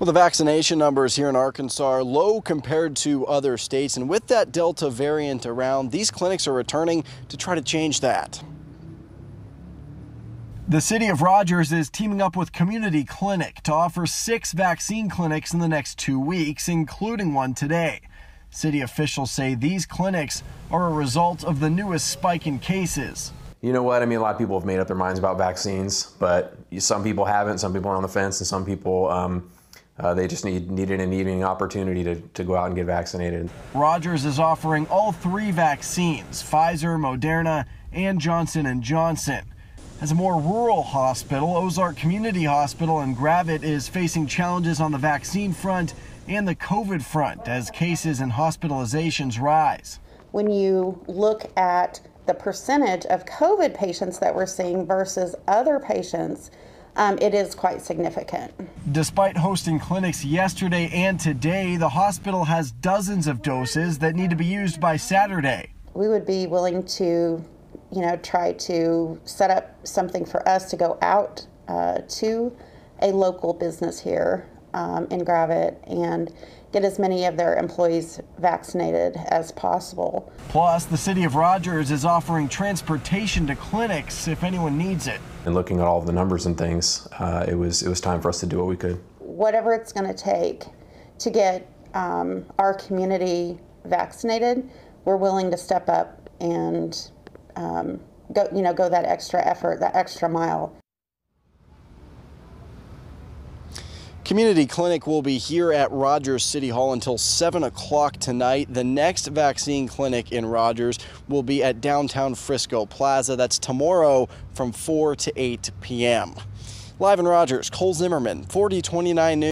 Well, the vaccination numbers here in Arkansas are low compared to other states, and with that Delta variant around, these clinics are returning to try to change that. The city of Rogers is teaming up with Community Clinic to offer six vaccine clinics in the next two weeks, including one today. City officials say these clinics are a result of the newest spike in cases. You know what? I mean, a lot of people have made up their minds about vaccines, but some people haven't. Some people are on the fence, and some people um, uh, they just need needed an evening opportunity to, to go out and get vaccinated. Rogers is offering all three vaccines: Pfizer, Moderna, and Johnson & Johnson. As a more rural hospital, Ozark Community Hospital in Gravette is facing challenges on the vaccine front and the COVID front as cases and hospitalizations rise. When you look at the percentage of COVID patients that we're seeing versus other patients, um, it is quite significant. Despite hosting clinics yesterday and today, the hospital has dozens of doses that need to be used by Saturday. We would be willing to, you know, try to set up something for us to go out uh, to a local business here um, in Gravette and get as many of their employees vaccinated as possible. Plus, the city of Rogers is offering transportation to clinics if anyone needs it. And looking at all the numbers and things, uh, it was it was time for us to do what we could. Whatever it's going to take to get um, our community vaccinated, we're willing to step up and um, go, you know, go that extra effort, that extra mile. Community Clinic will be here at Rogers City Hall until 7 o'clock tonight. The next vaccine clinic in Rogers will be at downtown Frisco Plaza. That's tomorrow from 4 to 8 p.m. Live in Rogers, Cole Zimmerman, 4029 News.